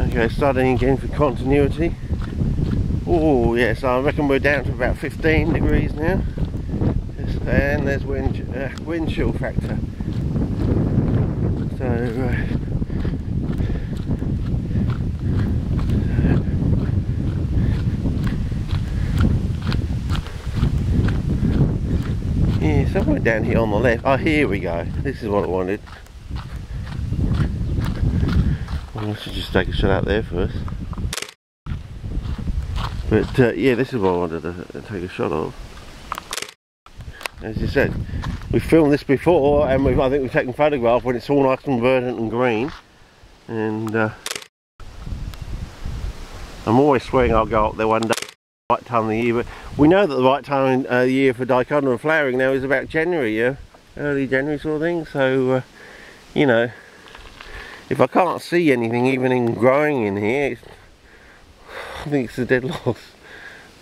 Okay, starting again for continuity. Oh yes, I reckon we're down to about 15 degrees now. And there's wind, uh, wind chill factor. So, uh, Yeah, somewhere down here on the left. Oh, here we go. This is what I wanted. I should just take a shot out there first. But uh, yeah, this is what I wanted to take a shot of. As you said, we filmed this before, and I think we've taken photograph when it's all nice and verdant and green. And uh, I'm always swearing I'll go up there one day right time of the year, but we know that the right time of uh, the year for dichondra flowering now is about January, yeah, early January sort of thing. So, uh, you know, if I can't see anything even in growing in here, I think it's a dead loss.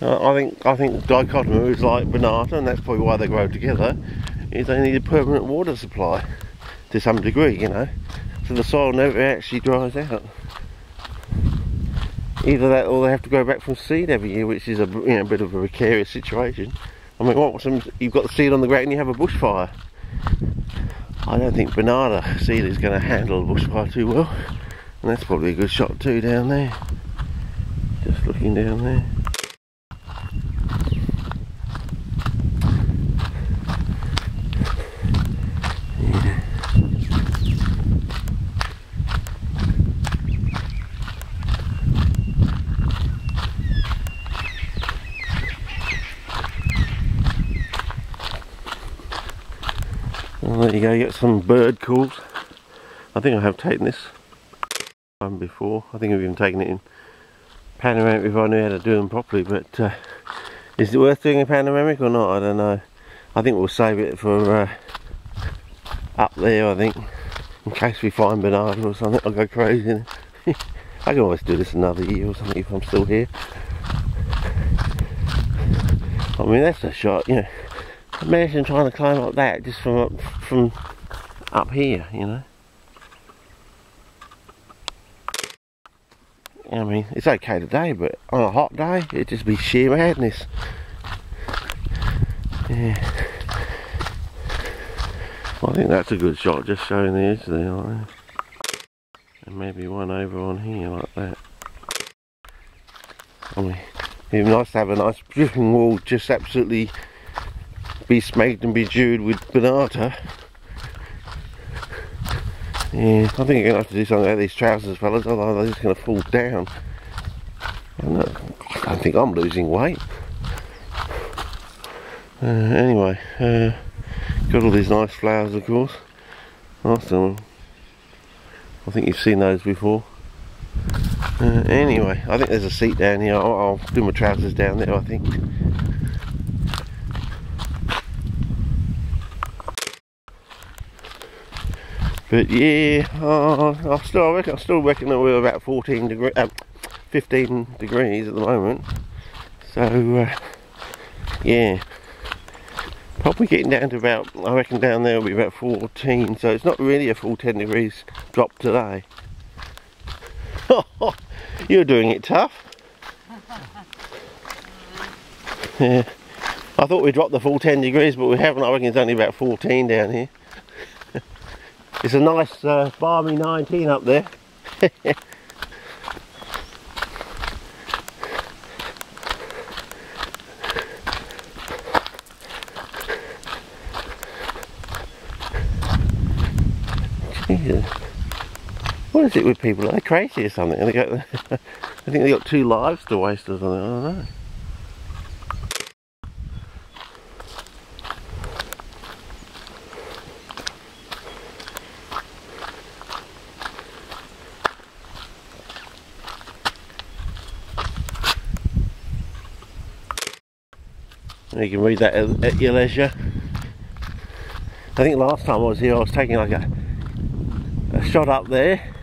Uh, I think I think dichondra is like binata and that's probably why they grow together. Is they need a permanent water supply to some degree, you know, so the soil never actually dries out either that or they have to go back from seed every year, which is a you know, bit of a precarious situation. I mean, what you've got the seed on the ground and you have a bushfire. I don't think Binata seed is going to handle a bushfire too well. And that's probably a good shot too down there. Just looking down there. There you go, you get some bird calls. I think I have taken this one before. I think I've even taken it in panoramic if I knew how to do them properly, but uh, is it worth doing a panoramic or not? I don't know. I think we'll save it for uh, up there, I think, in case we find Binata or something. I'll go crazy. I can always do this another year or something if I'm still here. I mean, that's a shot, you know. Imagine trying to climb up that just from up, from up here, you know. I mean, it's okay today, but on a hot day, it'd just be sheer madness. Yeah. Well, I think that's a good shot, just showing the edge there, like And maybe one over on here, like that. I mean, it'd be nice to have a nice dripping wall just absolutely be smacked and bedewed with binata. Yeah, I think you're to have to do something about these trousers, fellas, otherwise they're just to fall down. I don't think I'm losing weight. Uh, anyway, uh, got all these nice flowers, of course. One. I think you've seen those before. Uh, anyway, I think there's a seat down here. I'll, I'll do my trousers down there, I think. But yeah, uh, I still I reckon I still reckon that we're about 14 degree, uh, 15 degrees at the moment. So uh, yeah, probably getting down to about I reckon down there will be about 14. So it's not really a full 10 degrees drop today. You're doing it tough. Yeah. I thought we dropped the full 10 degrees, but we haven't. I reckon it's only about 14 down here. It's a nice uh, balmy 19 up there. Jesus. What is it with people? Are they crazy or something? I think they got two lives to waste or something. I don't know. You can read that at, your leisure. I think last time I was here I was taking like a, a shot up there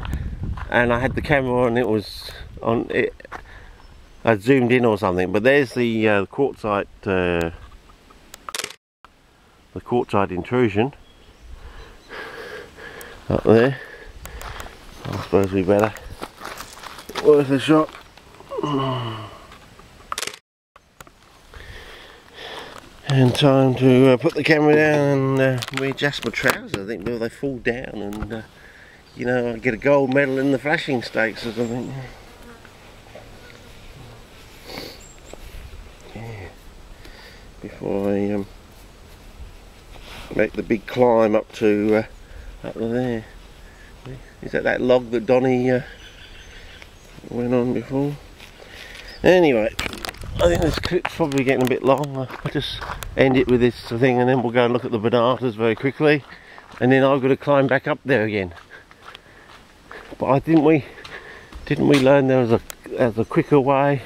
and I had the camera on it was on it I zoomed in or something but there's the uh, quartzite uh, the quartzite intrusion up there I suppose we better worth a shot. And time to uh, put the camera down and uh, readjust my trousers, I think, before they fall down and, uh, you know, I get a gold medal in the flashing stakes or something. Yeah. Before I um, make the big climb up to uh, up to there. Is that that log that Donny uh, went on before? Anyway, I think this clip's probably getting a bit long. I'll just end it with this thing and then we'll go and look at the binatas very quickly. And then I've got to climb back up there again. But I didn't we didn't we learn there was a there's a quicker way?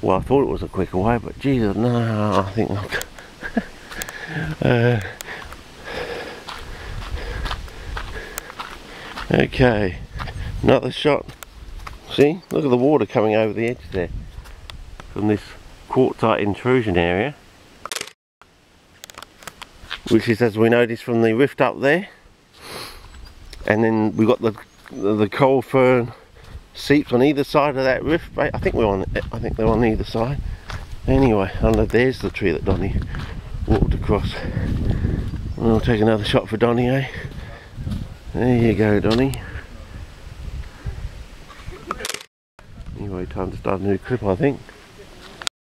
Well I thought it was a quicker way, but Jesus no, I think uh, Okay, another shot. See, look at the water coming over the edge there from this quartzite intrusion area. Which is as we noticed from the rift up there. And then we've got the the coral fern seeps on either side of that rift. I think we're on I think they're on either side. Anyway, under there's the tree that Donnie walked across. I'll take another shot for Donnie eh? There you go, Donnie Anyway, time to start a new clip, I think.